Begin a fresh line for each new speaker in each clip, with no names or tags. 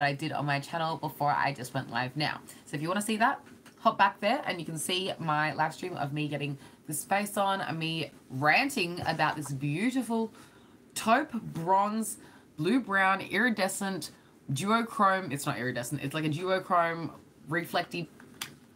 I did on my channel before I just went live now. So if you want to see that, hop back there and you can see my live stream of me getting this face on and me ranting about this beautiful taupe bronze blue brown iridescent duochrome it's not iridescent it's like a duochrome reflective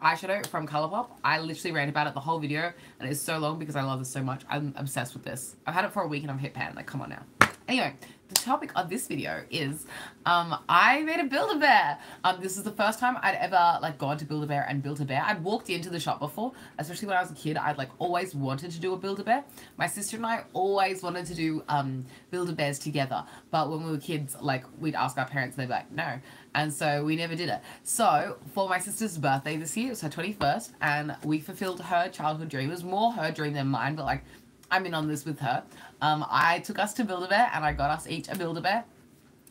eyeshadow from Colourpop. I literally ran about it the whole video and it's so long because I love this so much. I'm obsessed with this. I've had it for a week and I'm hit pan. Like, come on now. Anyway, the topic of this video is um, I made a Build-A-Bear. Um, this is the first time I'd ever like gone to Build-A-Bear and built a bear. I'd walked into the shop before, especially when I was a kid. I'd like always wanted to do a Build-A-Bear. My sister and I always wanted to do um, Build-A-Bears together. But when we were kids, like we'd ask our parents, and they'd be like, no. And so we never did it. So for my sister's birthday this year, it was her 21st, and we fulfilled her childhood dream. It was more her dream than mine, but like I'm in on this with her. Um, I took us to Build-A-Bear and I got us each a Build-A-Bear.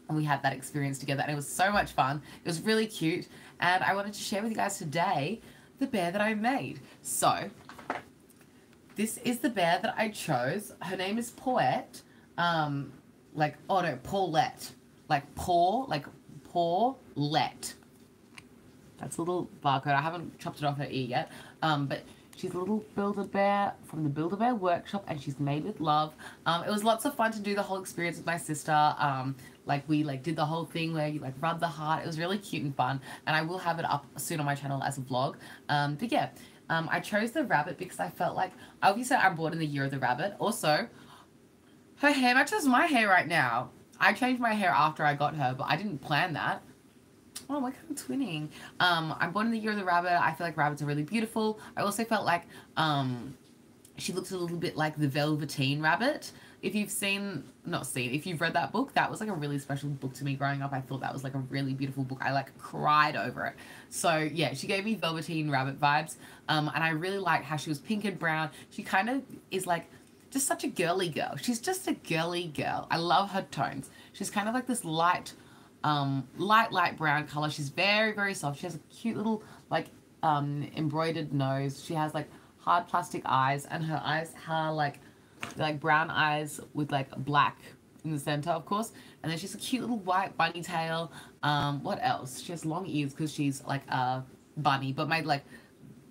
And we had that experience together and it was so much fun. It was really cute. And I wanted to share with you guys today the bear that I made. So, this is the bear that I chose. Her name is Poet. Um, like, oh no, Paulette. Like, Paul, like, Paulette. That's a little barcode. I haven't chopped it off her ear yet. Um, but She's a little Build-A-Bear from the Build-A-Bear workshop and she's made with love. Um, it was lots of fun to do the whole experience with my sister. Um, like we like did the whole thing where you like rub the heart. It was really cute and fun and I will have it up soon on my channel as a vlog. Um, but yeah, um, I chose the rabbit because I felt like, obviously I'm born in the year of the rabbit. Also, her hair matches my hair right now. I changed my hair after I got her, but I didn't plan that oh, we're kind of twinning. Um, I'm born in the year of the rabbit. I feel like rabbits are really beautiful. I also felt like um, she looks a little bit like the Velveteen Rabbit. If you've seen, not seen, if you've read that book, that was like a really special book to me growing up. I thought that was like a really beautiful book. I like cried over it. So yeah, she gave me Velveteen Rabbit vibes. Um, and I really like how she was pink and brown. She kind of is like just such a girly girl. She's just a girly girl. I love her tones. She's kind of like this light um, light, light brown color. She's very, very soft. She has a cute little, like, um, embroidered nose. She has, like, hard plastic eyes, and her eyes are, like, like brown eyes with, like, black in the center, of course. And then she's a cute little white bunny tail. Um, what else? She has long ears because she's, like, a bunny. But my, like,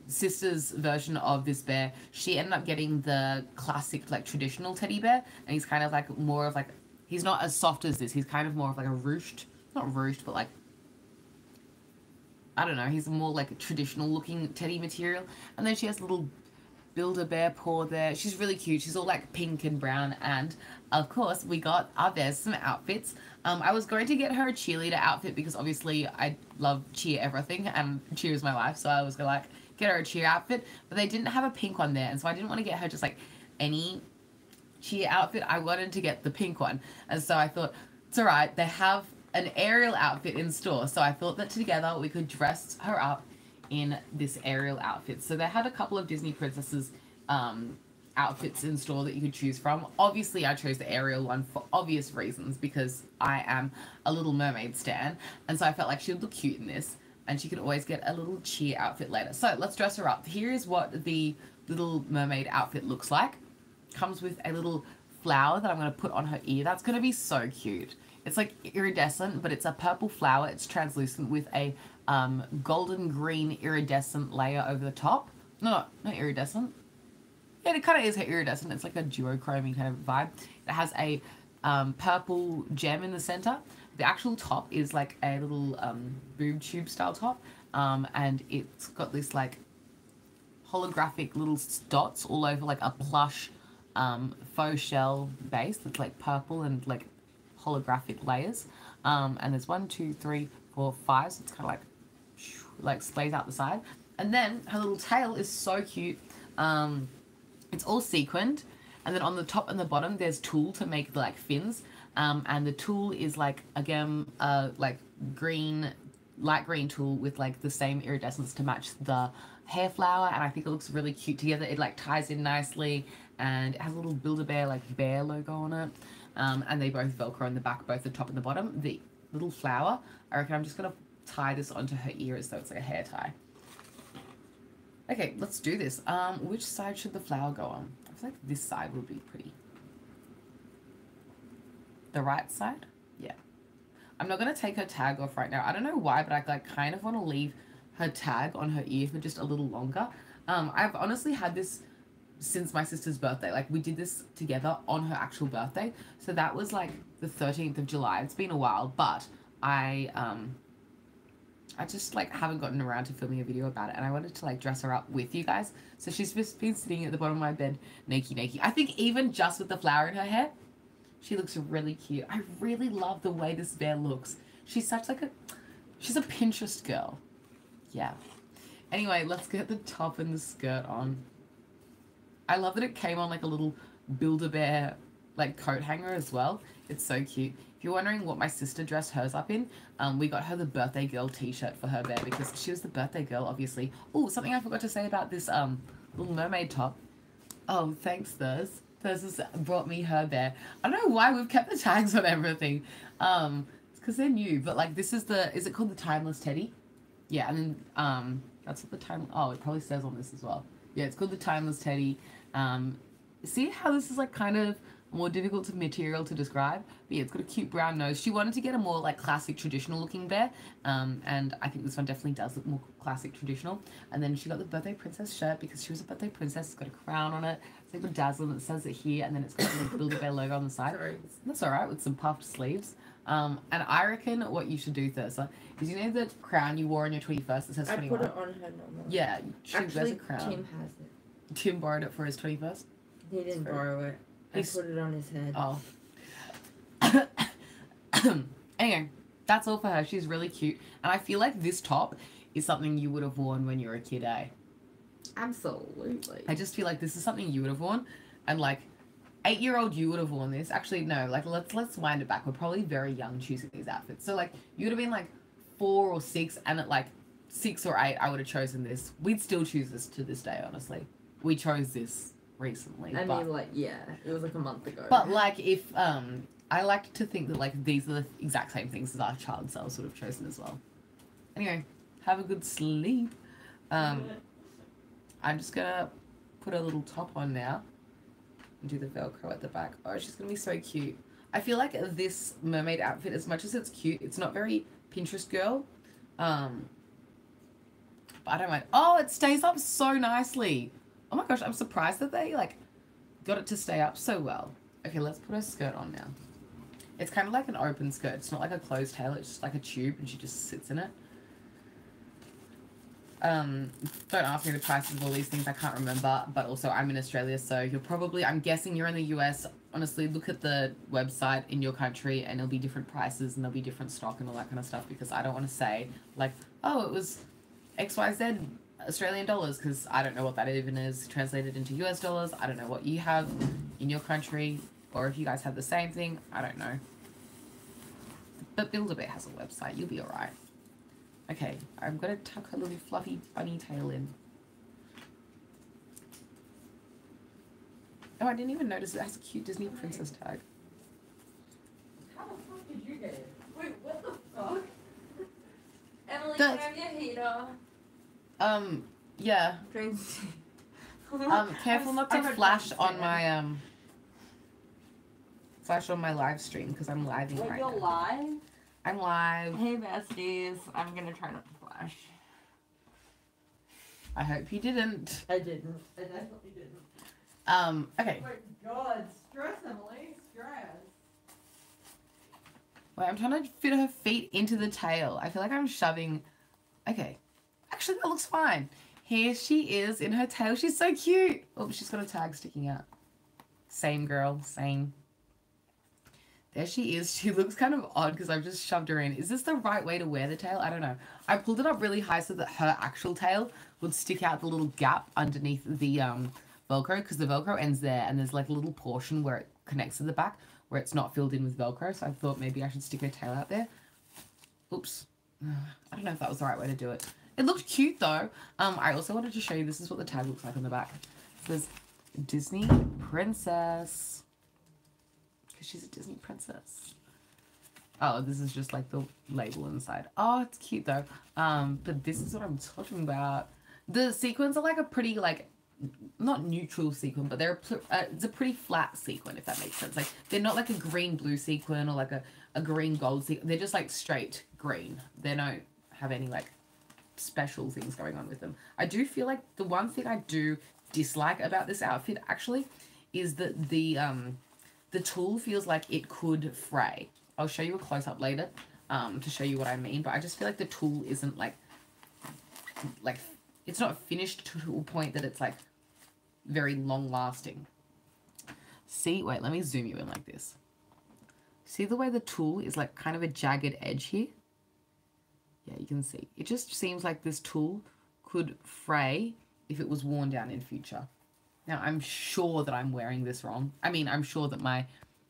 sister's version of this bear, she ended up getting the classic, like, traditional teddy bear. And he's kind of, like, more of, like, he's not as soft as this. He's kind of more of, like, a ruched not ruched, but like I don't know, he's more like a traditional looking teddy material. And then she has a little Build-A-Bear paw there. She's really cute. She's all like pink and brown. And of course, we got our bears some outfits. Um, I was going to get her a cheerleader outfit because obviously I love cheer everything and cheer is my life. So I was gonna like get her a cheer outfit, but they didn't have a pink one there. And so I didn't want to get her just like any cheer outfit. I wanted to get the pink one. And so I thought, it's alright. They have an Ariel outfit in store. So I thought that together we could dress her up in this Ariel outfit. So they had a couple of Disney princesses um, outfits in store that you could choose from. Obviously, I chose the Ariel one for obvious reasons because I am a Little Mermaid stan. And so I felt like she would look cute in this. And she could always get a little cheer outfit later. So let's dress her up. Here is what the Little Mermaid outfit looks like. Comes with a little flower that I'm going to put on her ear. That's going to be so cute. It's like iridescent, but it's a purple flower. It's translucent with a um, golden green iridescent layer over the top. No, not iridescent. Yeah, it kind of is iridescent. It's like a duochrome kind of vibe. It has a um, purple gem in the center. The actual top is like a little um, boob tube style top. Um, and it's got this like holographic little dots all over like a plush um, faux shell base that's like purple and like holographic layers. Um, and there's one, two, three, four, five. So it's kind of like, like splays out the side. And then her little tail is so cute. Um, it's all sequined. And then on the top and the bottom, there's tulle to make the like fins. Um, and the tulle is like, again, uh, like green, light green tulle with like the same iridescence to match the hair flower. And I think it looks really cute together. It like ties in nicely and it has a little Build-A-Bear like bear logo on it. Um, and they both Velcro on the back, both the top and the bottom. The little flower, I reckon I'm just going to tie this onto her ear as though it's like a hair tie. Okay, let's do this. Um, which side should the flower go on? I feel like this side would be pretty. The right side? Yeah. I'm not gonna take her tag off right now. I don't know why, but I like kind of want to leave her tag on her ear for just a little longer. Um, I've honestly had this since my sister's birthday. Like we did this together on her actual birthday. So that was like the 13th of July. It's been a while, but I um I just like haven't gotten around to filming a video about it and I wanted to like dress her up with you guys. So she's just been sitting at the bottom of my bed naked naked. I think even just with the flower in her hair, she looks really cute. I really love the way this bear looks. She's such like a she's a Pinterest girl. Yeah. Anyway, let's get the top and the skirt on. I love that it came on like a little Build-A-Bear like coat hanger as well. It's so cute. If you're wondering what my sister dressed hers up in, um, we got her the birthday girl t-shirt for her bear because she was the birthday girl, obviously. Oh, something I forgot to say about this um little mermaid top. Oh, thanks, Thurs. Thurs has brought me her bear. I don't know why we've kept the tags on everything. Um, it's because they're new, but like this is the, is it called the Timeless Teddy? Yeah, and then um, that's what the time, oh, it probably says on this as well. Yeah, it's called the Timeless Teddy. Um, see how this is like kind of more difficult to material to describe. But yeah, it's got a cute brown nose. She wanted to get a more like classic traditional looking bear. Um, and I think this one definitely does look more classic traditional. And then she got the birthday princess shirt because she was a birthday princess. It's got a crown on it. It's like a bedazzled. It says it here. And then it's got the Build-A-Bear logo on the side.
Sorry.
That's all right with some puffed sleeves. Um, and I reckon what you should do, Thursa, is you know the crown you wore on your 21st that says
I
21?
put it on her normal.
Yeah, she wears a crown.
Tim has it.
Tim borrowed it for his 21st.
He didn't
fair.
borrow it. He put it on his head.
Oh. anyway, that's all for her. She's really cute. And I feel like this top is something you would have worn when you were a kid, eh?
Absolutely.
I just feel like this is something you would have worn. And like eight year old you would have worn this. Actually, no, like let's let's wind it back. We're probably very young choosing these outfits. So like you would have been like four or six and at like six or eight I would have chosen this. We'd still choose this to this day, honestly. We chose this recently.
I
but...
mean, like, yeah, it was like a month ago.
But like if um I like to think that like these are the exact same things as our child selves would have chosen as well. Anyway, have a good sleep. Um I'm just gonna put a little top on now and do the velcro at the back. Oh, she's gonna be so cute. I feel like this mermaid outfit, as much as it's cute, it's not very Pinterest girl. Um but I don't mind. Oh, it stays up so nicely. Oh my gosh, I'm surprised that they like got it to stay up so well. Okay, let's put her skirt on now. It's kind of like an open skirt. It's not like a closed tail. It's just like a tube, and she just sits in it. Um, don't ask me the prices of all these things. I can't remember. But also, I'm in Australia, so you're probably. I'm guessing you're in the US. Honestly, look at the website in your country, and it'll be different prices, and there'll be different stock and all that kind of stuff. Because I don't want to say like, oh, it was X Y Z Australian dollars, because I don't know what that even is translated into US dollars. I don't know what you have in your country, or if you guys have the same thing. I don't know. But Build-A-Bear has a website. You'll be alright. Okay, I'm gonna tuck her little fluffy bunny tail in. Oh, I didn't even notice it has a cute Disney princess tag.
How the fuck did you get it? Wait, what the fuck? Emily,
That's-
can I have your heater?
Um, yeah.
Drinks.
Um, careful not to
I
flash on my um. Flash on my live stream because I'm living
Wait,
right
you're
now.
live?
I'm live.
Hey, besties. I'm gonna try not to flash.
I hope you didn't.
I didn't. I definitely didn't.
Um, okay.
my god, stress, Emily, stress.
Wait, I'm trying to fit her feet into the tail. I feel like I'm shoving. Okay. Actually, that looks fine. Here she is in her tail. She's so cute. Oh, she's got a tag sticking out. Same girl, same. There she is. She looks kind of odd because I've just shoved her in. Is this the right way to wear the tail? I don't know. I pulled it up really high so that her actual tail would stick out the little gap underneath the um, Velcro because the Velcro ends there and there's like a little portion where it connects to the back where it's not filled in with Velcro. So I thought maybe I should stick her tail out there. Oops. I don't know if that was the right way to do it. It looked cute though. Um, I also wanted to show you this is what the tag looks like on the back. It says Disney Princess. Because she's a Disney princess. Oh, this is just like the label inside. Oh, it's cute though. Um, but this is what I'm talking about. The sequins are like a pretty like not neutral sequin, but they're a, uh, it's a pretty flat sequin if that makes sense. Like they're not like a green blue sequin or like a a green gold thing. They're just like straight green. They don't have any like special things going on with them. I do feel like the one thing I do dislike about this outfit actually is that the um the tulle feels like it could fray. I'll show you a close up later um to show you what I mean, but I just feel like the tulle isn't like like it's not finished to a point that it's like very long lasting. See, wait, let me zoom you in like this. See the way the tulle is like kind of a jagged edge here? Yeah, you can see. It just seems like this tulle could fray if it was worn down in future. Now, I'm sure that I'm wearing this wrong. I mean, I'm sure that my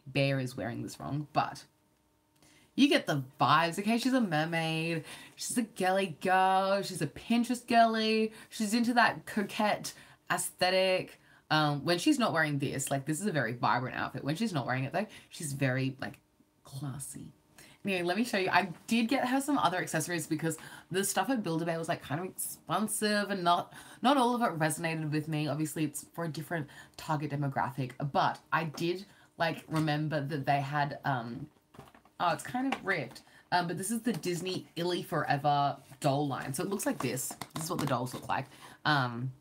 bear is wearing this wrong, but you get the vibes. Okay, she's a mermaid. She's a girly girl. She's a Pinterest girly. She's into that coquette aesthetic. Um, when she's not wearing this, like this is a very vibrant outfit. When she's not wearing it though, she's very like classy. Anyway, let me show you. I did get her some other accessories because the stuff at Build-A-Bear was like kind of expensive and not not all of it resonated with me. Obviously, it's for a different target demographic, but I did like remember that they had um oh, it's kind of ripped. Um, but this is the Disney ILY Forever doll line. So it looks like this. This is what the dolls look like. Um,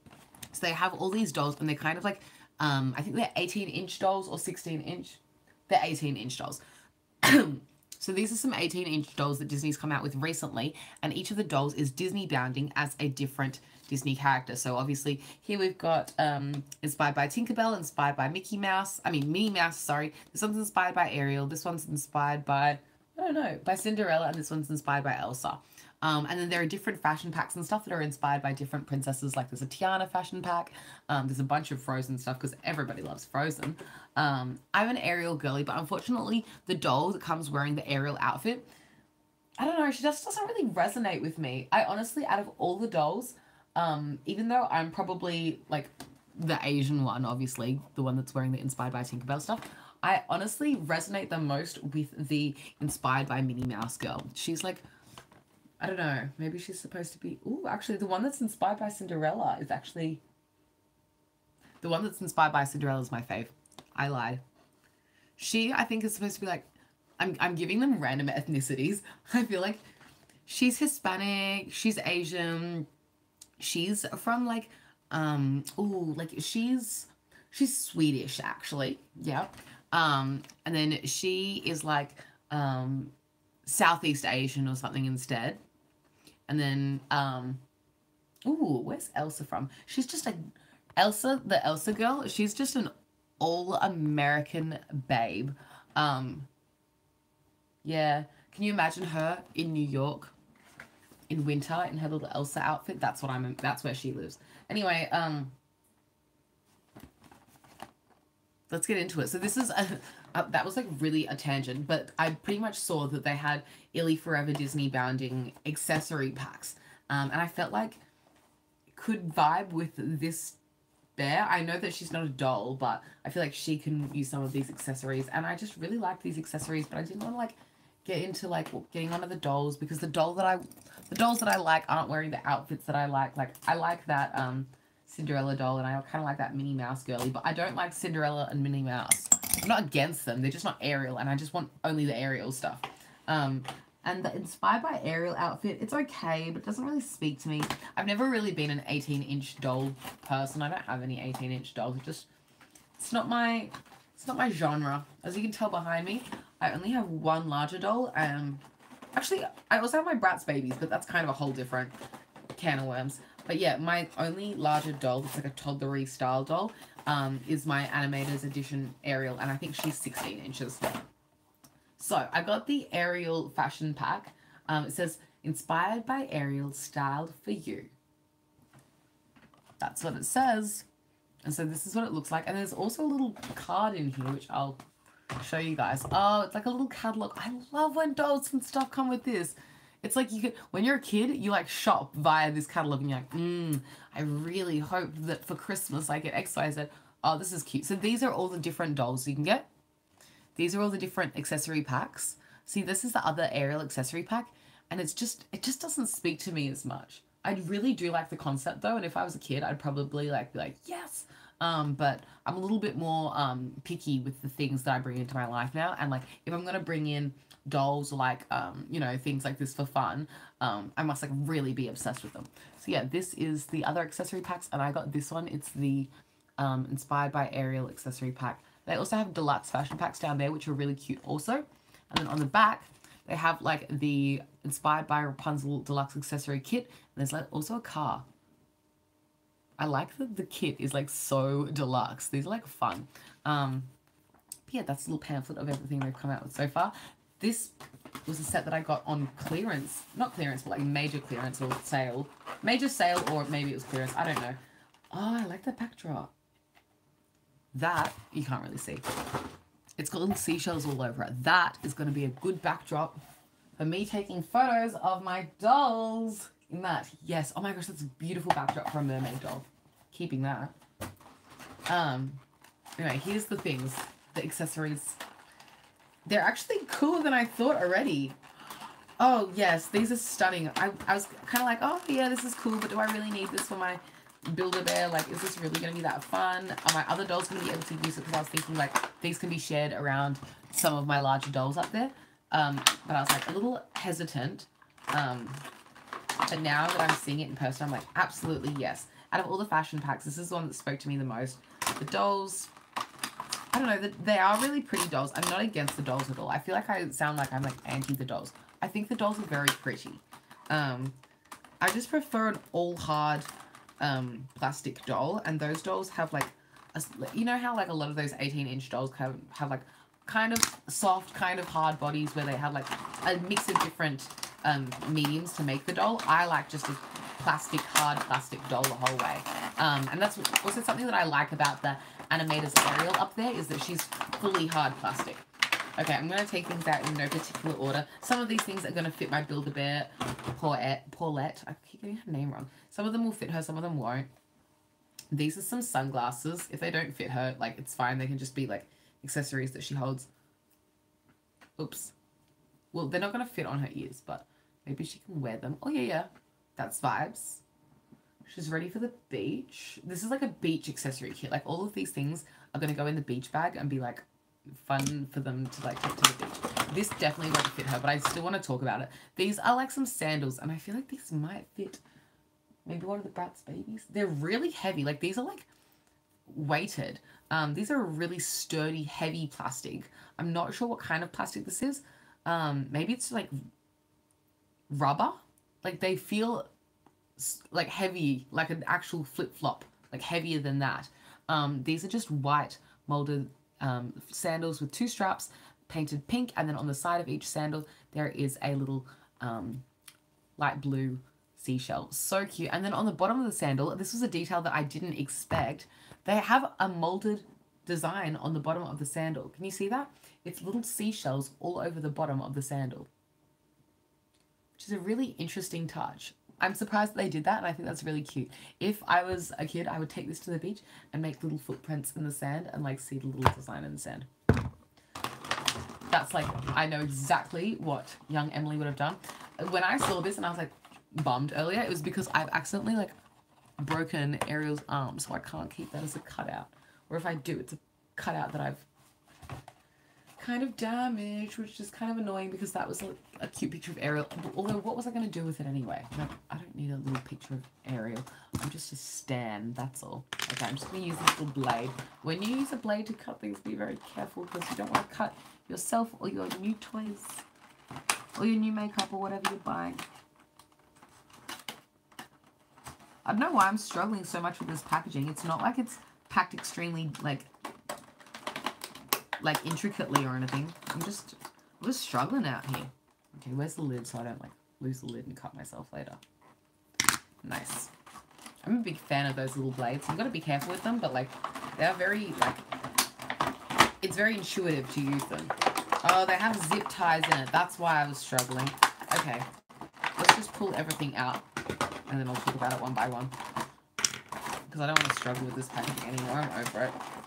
so they have all these dolls and they're kind of like um, I think they're 18 inch dolls or 16 inch. They're 18 inch dolls. So these are some 18 inch dolls that Disney's come out with recently, and each of the dolls is Disney bounding as a different Disney character. So obviously here we've got um, inspired by Tinkerbell, inspired by Mickey Mouse, I mean Minnie Mouse, sorry. This one's inspired by Ariel, this one's inspired by, I don't know, by Cinderella, and this one's inspired by Elsa. Um, and then there are different fashion packs and stuff that are inspired by different princesses. Like there's a Tiana fashion pack. Um, there's a bunch of Frozen stuff because everybody loves Frozen. Um, I'm an Ariel girly, but unfortunately, the doll that comes wearing the Ariel outfit, I don't know, she just doesn't really resonate with me. I honestly, out of all the dolls, um, even though I'm probably like the Asian one, obviously, the one that's wearing the inspired by Tinkerbell stuff, I honestly resonate the most with the inspired by Minnie Mouse girl. She's like I don't know. Maybe she's supposed to be. Oh, actually, the one that's inspired by Cinderella is actually. The one that's inspired by Cinderella is my fave. I lied. She, I think, is supposed to be like. I'm, I'm giving them random ethnicities. I feel like she's Hispanic, she's Asian, she's from like, um, oh, like she's, she's Swedish actually. Yeah. Um, and then she is like, um, Southeast Asian or something instead. And then, um, ooh, where's Elsa from? She's just a Elsa, the Elsa girl. She's just an all American babe. Um, yeah. Can you imagine her in New York in winter in her little Elsa outfit? That's what I'm. That's where she lives. Anyway, um, let's get into it. So this is a, a, that was like really a tangent, but I pretty much saw that they had ILY Forever Disney bounding accessory packs, um, and I felt like could vibe with this bear. I know that she's not a doll, but I feel like she can use some of these accessories, and I just really like these accessories, but I didn't want to like get into like getting onto the dolls because the doll that I the dolls that I like aren't wearing the outfits that I like. Like I like that um Cinderella doll, and I kind of like that Minnie Mouse girly, but I don't like Cinderella and Minnie Mouse. I'm not against them, they're just not Ariel, and I just want only the Ariel stuff. Um, and the Inspired by Ariel outfit, it's okay, but it doesn't really speak to me. I've never really been an 18-inch doll person. I don't have any 18-inch dolls. It just, it's not my, it's not my genre. As you can tell behind me, I only have one larger doll. Um, actually, I also have my Bratz babies, but that's kind of a whole different can of worms. But yeah, my only larger doll, it's like a toddlery style doll, um, is my Animators Edition Ariel, and I think she's 16 inches. So I got the Ariel fashion pack. Um, it says, inspired by Ariel, styled for you. That's what it says. And so this is what it looks like. And there's also a little card in here, which I'll show you guys. Oh, it's like a little catalog. I love when dolls and stuff come with this. It's like you could, when you're a kid, you like shop via this catalog and you're like, mm, I really hope that for Christmas I get X, Y, Z. Oh, this is cute. So these are all the different dolls you can get. These are all the different accessory packs. See, this is the other Ariel accessory pack. And it's just, it just doesn't speak to me as much. I really do like the concept though. And if I was a kid, I'd probably like be like, yes. Um, but I'm a little bit more um picky with the things that I bring into my life now. And like if I'm gonna bring in dolls like um, you know, things like this for fun, um, I must like really be obsessed with them. So yeah, this is the other accessory packs and I got this one. It's the um inspired by Ariel accessory pack. They also have deluxe fashion packs down there, which are really cute also. And then on the back, they have like the inspired by Rapunzel deluxe accessory kit. And there's like also a car. I like that the kit is like so deluxe. These are like fun. Um, yeah, that's a little pamphlet of everything they've come out with so far. This was a set that I got on clearance. Not clearance, but like major clearance or sale. Major sale or maybe it was clearance. I don't know. Oh, I like the backdrop. That, you can't really see. It's got little seashells all over it. That is going to be a good backdrop for me taking photos of my dolls in that. Yes. Oh my gosh, that's a beautiful backdrop for a mermaid doll. Keeping that. Um. Anyway, here's the things, the accessories. They're actually cooler than I thought already. Oh yes, these are stunning. I, I was kind of like, oh yeah, this is cool, but do I really need this for my Build-A-Bear? Like, is this really going to be that fun? Are my other dolls going to be able to use it? Because I was thinking like these can be shared around some of my larger dolls up there. Um, but I was like a little hesitant. Um, but now that I'm seeing it in person, I'm like, absolutely yes. Out of all the fashion packs, this is the one that spoke to me the most. The dolls, I don't know, that they are really pretty dolls. I'm not against the dolls at all. I feel like I sound like I'm like anti the dolls. I think the dolls are very pretty. Um, I just prefer an all hard um, plastic doll, and those dolls have like, a, you know how like a lot of those 18 inch dolls have, have like kind of soft, kind of hard bodies where they have like a mix of different um, mediums to make the doll. I like just a plastic, hard plastic doll the whole way. Um, and that's also something that I like about the animator's Ariel up there is that she's fully hard plastic. Okay, I'm going to take things out in no particular order. Some of these things are going to fit my Build-A-Bear Paulette. Paulette. I keep getting her name wrong. Some of them will fit her, some of them won't. These are some sunglasses. If they don't fit her, like, it's fine. They can just be, like, accessories that she holds. Oops. Well, they're not going to fit on her ears, but maybe she can wear them. Oh, yeah, yeah. That's vibes. She's ready for the beach. This is like a beach accessory kit. Like, all of these things are going to go in the beach bag and be, like, fun for them to, like, take to the beach. This definitely won't fit her, but I still want to talk about it. These are, like, some sandals, and I feel like these might fit maybe one of the Bratz babies. They're really heavy. Like, these are, like, weighted. Um, these are really sturdy, heavy plastic. I'm not sure what kind of plastic this is. Um, maybe it's like rubber. Like they feel like heavy, like an actual flip flop, like heavier than that. Um, these are just white molded um, sandals with two straps painted pink, and then on the side of each sandal there is a little um, light blue seashell. So cute. And then on the bottom of the sandal, this was a detail that I didn't expect. They have a molded design on the bottom of the sandal. Can you see that? It's little seashells all over the bottom of the sandal. Which is a really interesting touch. I'm surprised they did that and I think that's really cute. If I was a kid, I would take this to the beach and make little footprints in the sand and like see the little design in the sand. That's like, I know exactly what young Emily would have done. When I saw this and I was like bummed earlier, it was because I've accidentally like broken Ariel's arm so I can't keep that as a cutout. Or if I do, it's a cutout that I've kind of damaged, which is kind of annoying because that was a, a cute picture of Ariel. Although, what was I going to do with it anyway? I don't need a little picture of Ariel. I'm just a stan, that's all. Okay, I'm just going to use this little blade. When you use a blade to cut things, be very careful because you don't want to cut yourself or your new toys or your new makeup or whatever you're buying. I don't know why I'm struggling so much with this packaging. It's not like it's packed extremely like like intricately or anything. I'm just I'm just struggling out here. Okay, where's the lid so I don't like lose the lid and cut myself later. Nice. I'm a big fan of those little blades. You've got to be careful with them, but like they're very like it's very intuitive to use them. Oh, they have zip ties in it. That's why I was struggling. Okay. Let's just pull everything out and then I'll talk about it one by one because I don't want to struggle with this packaging anymore. I'm over it.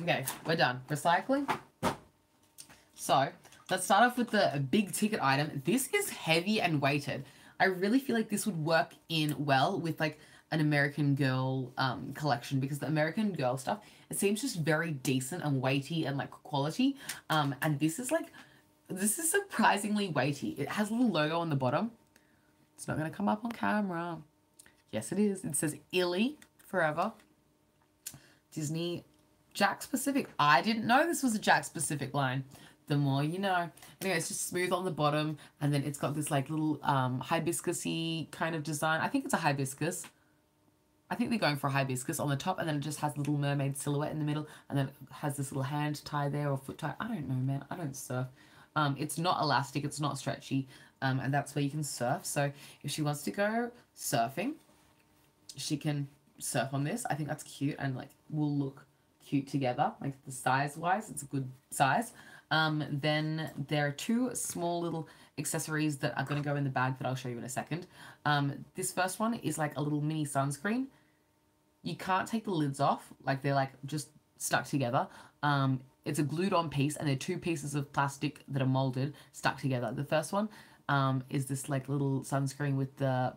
Okay, we're done. Recycling. So, let's start off with the big ticket item. This is heavy and weighted. I really feel like this would work in well with like an American Girl um, collection because the American Girl stuff it seems just very decent and weighty and like quality. Um, and this is like this is surprisingly weighty. It has a little logo on the bottom. It's not gonna come up on camera. Yes, it is. It says ILY forever. Disney Jakks Pacific. I didn't know this was a Jakks Pacific line. The more you know. Anyway, it's just smooth on the bottom, and then it's got this like little um hibiscusy kind of design. I think it's a hibiscus. I think they're going for a hibiscus on the top, and then it just has a little mermaid silhouette in the middle, and then it has this little hand tie there or foot tie. I don't know, man. I don't surf. Um, it's not elastic, it's not stretchy, um, and that's where you can surf. So if she wants to go surfing, she can surf on this. I think that's cute and like will look cute together. Like the size wise, it's a good size. Um, then there are two small little accessories that are going to go in the bag that I'll show you in a second. Um, this first one is like a little mini sunscreen you can't take the lids off. Like they're like just stuck together. Um, it's a glued on piece and they're two pieces of plastic that are molded stuck together. The first one um, is this like little sunscreen with the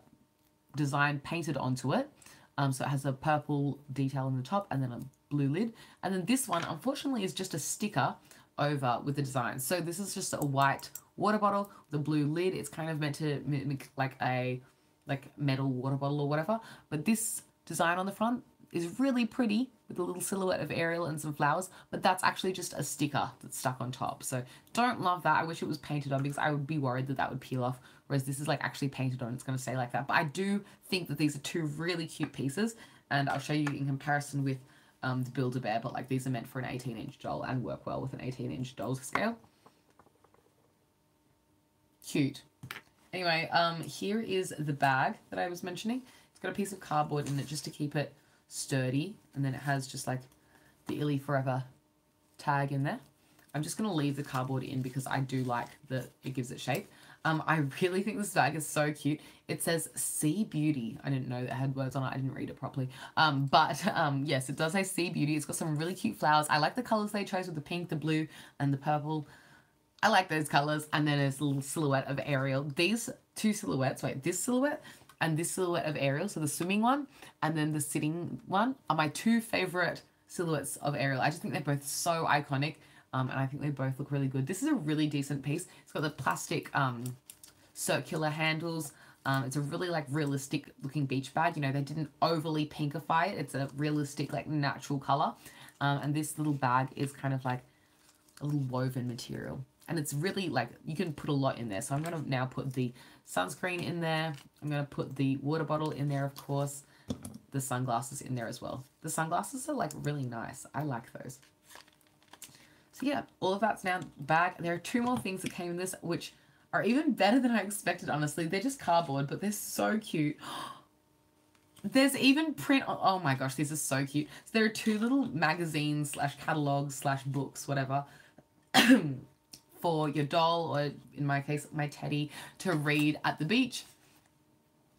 design painted onto it. Um, so it has a purple detail on the top and then a blue lid. And then this one, unfortunately, is just a sticker over with the design. So this is just a white water bottle, the blue lid. It's kind of meant to mimic like a like metal water bottle or whatever. But this design on the front is really pretty with a little silhouette of Ariel and some flowers, but that's actually just a sticker that's stuck on top. So don't love that. I wish it was painted on because I would be worried that that would peel off, whereas this is like actually painted on. It's going to stay like that. But I do think that these are two really cute pieces, and I'll show you in comparison with um, the Build-A-Bear, but like these are meant for an 18-inch doll and work well with an 18-inch doll scale. Cute. Anyway, um, here is the bag that I was mentioning It's got a piece of cardboard in it just to keep it sturdy. And then it has just like the ILY Forever tag in there. I'm just going to leave the cardboard in because I do like that it gives it shape. Um, I really think this bag is so cute. It says Sea Beauty. I didn't know it had words on it. I didn't read it properly. Um, but um, yes, it does say Sea Beauty. It's got some really cute flowers. I like the colors they chose with the pink, the blue, and the purple. I like those colors. And then there's a little silhouette of Ariel. These two silhouettes, wait, this silhouette and this silhouette of Ariel, so the swimming one, and then the sitting one, are my two favorite silhouettes of Ariel. I just think they're both so iconic, um, and I think they both look really good. This is a really decent piece. It's got the plastic um, circular handles. Um, it's a really like realistic looking beach bag. You know, they didn't overly pinkify it. It's a realistic like natural color. Um, and this little bag is kind of like a little woven material and it's really like you can put a lot in there so i'm going to now put the sunscreen in there i'm going to put the water bottle in there of course the sunglasses in there as well the sunglasses are like really nice i like those yeah all of that's now back there are two more things that came in this which are even better than i expected honestly they're just cardboard but they're so cute there's even print oh my gosh these are so cute so there are two little magazines slash catalogs slash books whatever for your doll, or in my case, my teddy, to read at the beach.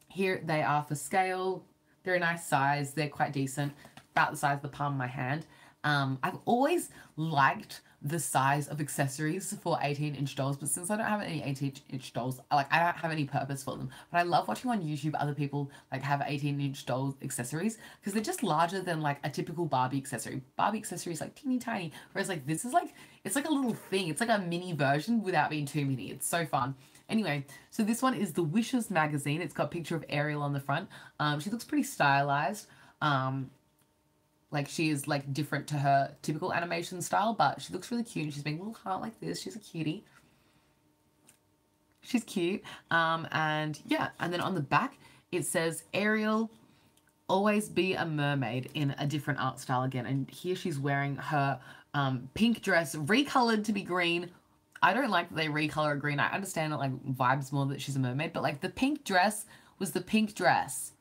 Here they are for scale. They're a nice size. They're quite decent, about the size of the palm of my hand. Um, I've always liked the size of accessories for 18 inch dolls, but since I don't have any 18 inch dolls, like I don't have any purpose for them. But I love watching on YouTube other people like have 18 inch doll accessories because they're just larger than like a typical Barbie accessory. Barbie accessory is like teeny tiny, whereas like this is like it's like a little thing. It's like a mini version without being too mini. It's so fun. Anyway, so this one is the Wishes magazine. It's got a picture of Ariel on the front. Um, she looks pretty stylized. Um, like she is like different to her typical animation style, but she looks really cute. and She's being a little heart like this. She's a cutie. She's cute. Um, and yeah, and then on the back it says Ariel, always be a mermaid in a different art style again. And here she's wearing her um, pink dress recolored to be green. I don't like that they recolor it green. I understand it like vibes more that she's a mermaid, but like the pink dress was the pink dress.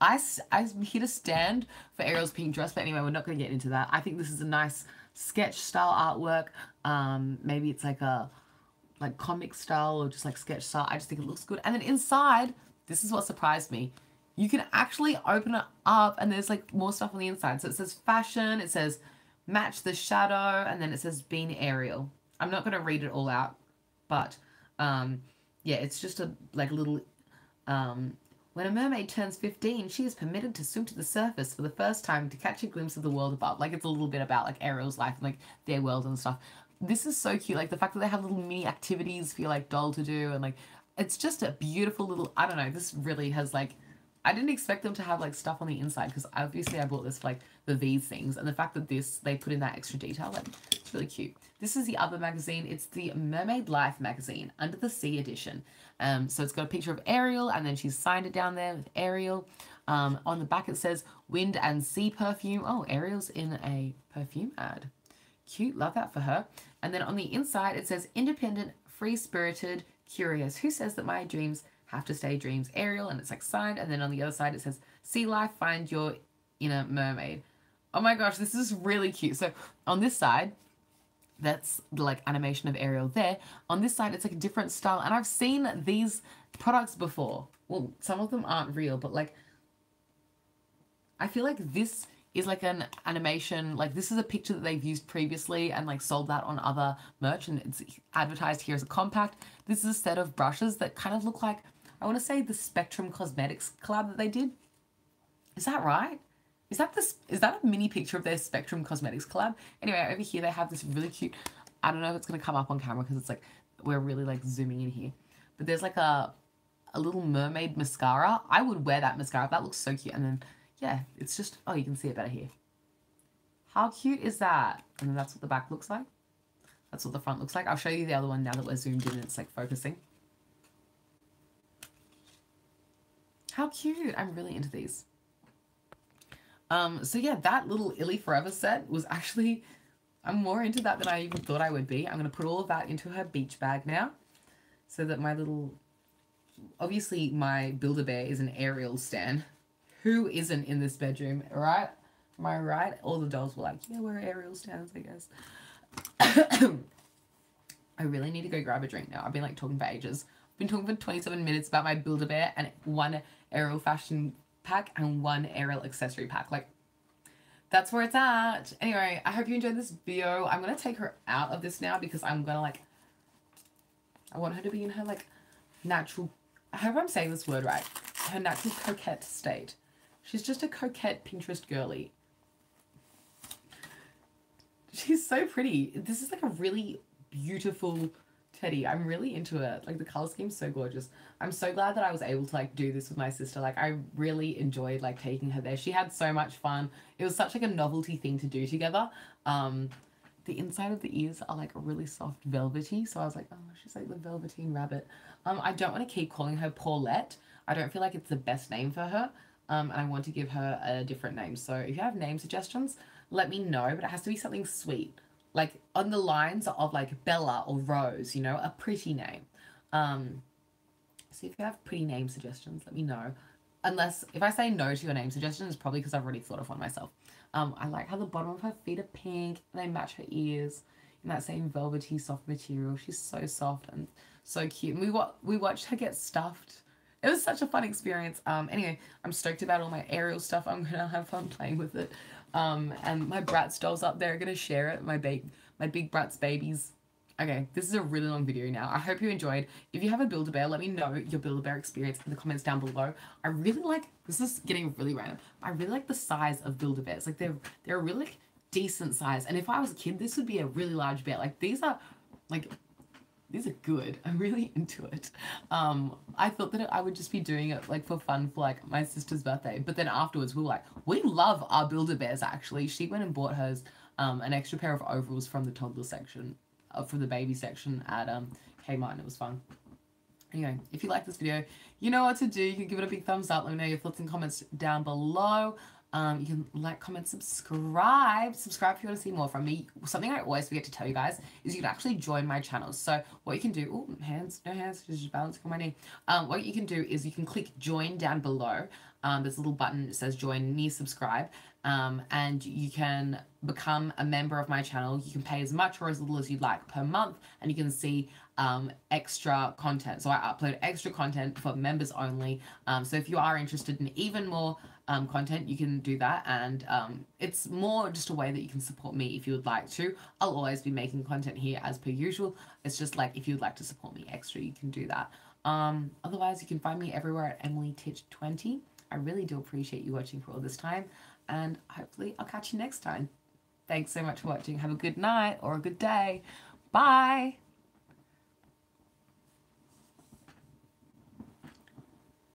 I, I'm here to stand for Ariel's pink dress, but anyway, we're not going to get into that. I think this is a nice sketch style artwork. Um, maybe it's like a like comic style or just like sketch style. I just think it looks good. And then inside, this is what surprised me. You can actually open it up and there's like more stuff on the inside. So it says fashion, it says match the shadow, and then it says being Ariel. I'm not going to read it all out, but um, yeah, it's just a like little um, When a mermaid turns 15, she is permitted to swim to the surface for the first time to catch a glimpse of the world above. Like it's a little bit about like Ariel's life and like their world and stuff. This is so cute. Like the fact that they have little mini activities for your like doll to do and like it's just a beautiful little I don't know, this really has like I didn't expect them to have like stuff on the inside because obviously I bought this for like the these things and the fact that this they put in that extra detail like it's really cute. This is the other magazine. It's the Mermaid Life magazine under the sea edition. Um, so it's got a picture of Ariel and then she's signed it down there with Ariel. Um, on the back it says wind and sea perfume. Oh, Ariel's in a perfume ad. Cute, love that for her. And then on the inside it says independent, free spirited, curious. Who says that my dreams have to stay dreams? Ariel, and it's like signed. And then on the other side it says sea life, find your inner mermaid. Oh my gosh, this is really cute. So on this side, that's like animation of Ariel there. On this side, it's like a different style. And I've seen these products before. Well, some of them aren't real, but like, I feel like this is like an animation, like this is a picture that they've used previously and like sold that on other merch and it's advertised here as a compact. This is a set of brushes that kind of look like, I want to say the Spectrum Cosmetics collab that they did. Is that right? Is that this? Is that a mini picture of their Spectrum Cosmetics collab? Anyway, over here they have this really cute. I don't know if it's gonna come up on camera because it's like we're really like zooming in here, but there's like a a little mermaid mascara. I would wear that mascara. That looks so cute. And then yeah, it's just oh you can see it better here. How cute is that? And that's what the back looks like. That's what the front looks like. I'll show you the other one now that we're zoomed in and it's like focusing. How cute. I'm really into these. Um, so yeah, that little ILY Forever set was actually, I'm more into that than I even thought I would be. I'm going to put all of that into her beach bag now so that my little, obviously my Build-A-Bear is an Ariel stan. Who isn't in this bedroom, right? Am I right? All the dolls were like, yeah, we're Ariel stands, I guess. I really need to go grab a drink now. I've been like talking for ages. I've been talking for 27 minutes about my Build-A-Bear and one Ariel fashion pack and one Ariel accessory pack. Like, that's where it's at. Anyway, I hope you enjoyed this video. I'm going to take her out of this now because I'm going to, like, I want her to be in her, like, natural, I hope I'm saying this word right, her natural coquette state. She's just a coquette Pinterest girly. She's so pretty. This is, like, a really beautiful Teddy. I'm really into it. Like the color scheme's so gorgeous. I'm so glad that I was able to like do this with my sister. Like I really enjoyed like taking her there. She had so much fun. It was such like a novelty thing to do together. Um the inside of the ears are like really soft velvety. So I was like, oh, she's like the velveteen rabbit. Um, I don't want to keep calling her Paulette. I don't feel like it's the best name for her. Um, and I want to give her a different name. So if you have name suggestions, let me know. But it has to be something sweet like on the lines of like Bella or Rose, you know, a pretty name. Um, so if you have pretty name suggestions, let me know. Unless if I say no to your name suggestion, it's probably because I've already thought of one myself. Um, I like how the bottom of her feet are pink and they match her ears in that same velvety soft material. She's so soft and so cute. And we wa- we watched her get stuffed. It was such a fun experience. Um, anyway, I'm stoked about all my Ariel stuff. I'm gonna have fun playing with it. Um, and my Bratz dolls up there are gonna share it. My big, my big Bratz babies. Okay, this is a really long video now. I hope you enjoyed. If you have a Build-A-Bear, let me know your Build-A-Bear experience in the comments down below. I really like, this is getting really random. I really like the size of Build-A-Bears. Like they're, they're a really decent size. And if I was a kid, this would be a really large bear. Like these are like these are good. I'm really into it. Um, I thought that I would just be doing it like for fun for like my sister's birthday, but then afterwards we were like, we love our Build-A-Bears. Actually, she went and bought hers um, an extra pair of overalls from the toddler section, uh, from the baby section at um, Kmart, and it was fun. Anyway, if you like this video, you know what to do. You can give it a big thumbs up. Let me know your thoughts and comments down below. Um, you can like, comment, subscribe. Subscribe if you want to see more from me. Something I always forget to tell you guys is you can actually join my channel. So what you can do, oh, hands, no hands, just balancing on my knee. Um, what you can do is you can click join down below. Um, there's a little button that says join me subscribe. Um, and you can become a member of my channel. You can pay as much or as little as you'd like per month, and you can see um, extra content. So I upload extra content for members only. Um, so if you are interested in even more um, content, you can do that. And um, it's more just a way that you can support me if you would like to. I'll always be making content here as per usual. It's just like if you'd like to support me extra, you can do that. Um, otherwise, you can find me everywhere at EmilyTitch20. I really do appreciate you watching for all this time. And hopefully, I'll catch you next time. Thanks so much for watching. Have a good night or a good day. Bye.